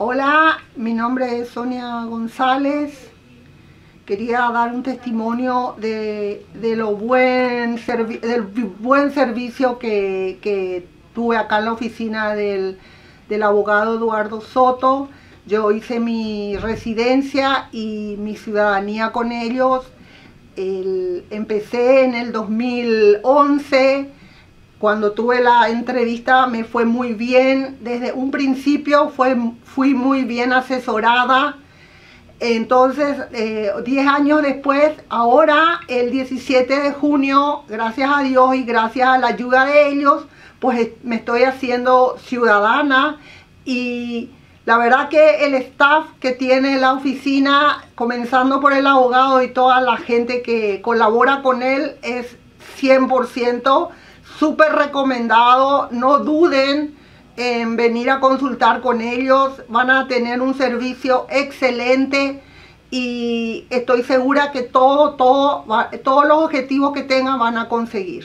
Hola, mi nombre es Sonia González. Quería dar un testimonio de, lo buen del buen servicio que, tuve acá en la oficina del, abogado Eduardo Soto. Yo hice mi residencia y mi ciudadanía con ellos. empecé en el 2011 cuando tuve la entrevista me fue muy bien, desde un principio fue, fui muy bien asesorada. Entonces, 10 eh, años después, ahora el 17 de junio, gracias a Dios y gracias a la ayuda de ellos, pues me estoy haciendo ciudadana y la verdad que el staff que tiene la oficina, comenzando por el abogado y toda la gente que colabora con él, es 100% súper recomendado, no duden en venir a consultar con ellos, van a tener un servicio excelente y estoy segura que todo, todo, todos los objetivos que tengan van a conseguir.